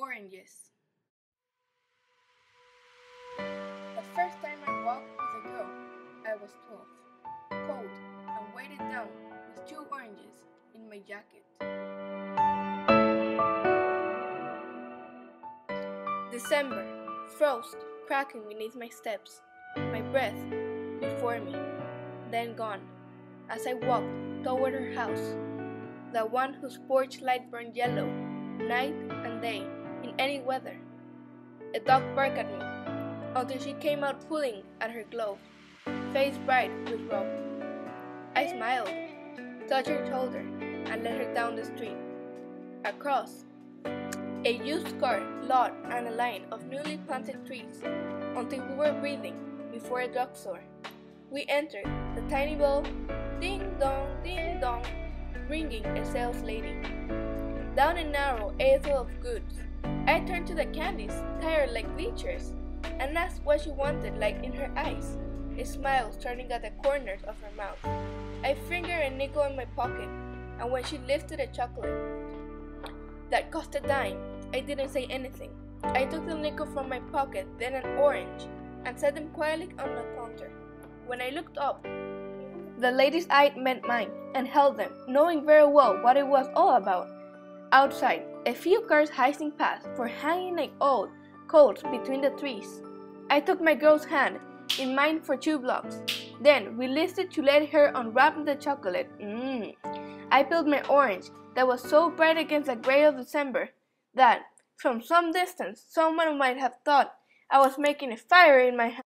Oranges. The first time I walked with a girl, I was 12, cold, and weighted down with two oranges in my jacket. December, frost cracking beneath my steps, my breath before me, then gone, as I walked toward her house, the one whose porch light burned yellow, night and day, in any weather. A dog barked at me until she came out pulling at her glove, face bright with rub. I smiled, touched her shoulder, and led her down the street. Across, a used car, lot, and a line of newly planted trees until we were breathing before a drugstore. We entered the tiny bell, ding dong, ding dong, ringing a sales lady. Down a narrow aisle of goods, I turned to the candies, tired like bleachers, and asked what she wanted, like in her eyes, a smile starting at the corners of her mouth. I fingered a nickel in my pocket, and when she lifted a chocolate that cost a dime, I didn't say anything. I took the nickel from my pocket, then an orange, and set them quietly on the counter. When I looked up, the lady's eye met mine and held them, knowing very well what it was all about. Outside, a few cars hastening past for hanging like old coats between the trees. I took my girl's hand in mine for two blocks, then released it to let her unwrap the chocolate. Mmm. I peeled my orange that was so bright against the gray of December that, from some distance, someone might have thought I was making a fire in my hand.